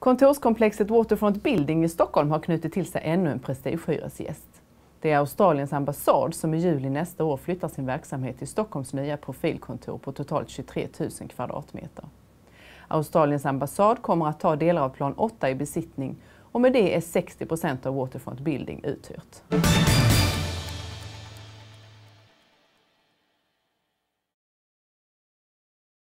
Kontorskomplexet Waterfront Building i Stockholm har knutit till sig ännu en prestigehyresgäst. Det är Australiens ambassad som i juli nästa år flyttar sin verksamhet till Stockholms nya profilkontor på totalt 23 000 kvadratmeter. Australiens ambassad kommer att ta delar av plan 8 i besittning och med det är 60 procent av Waterfront Building uthyrt.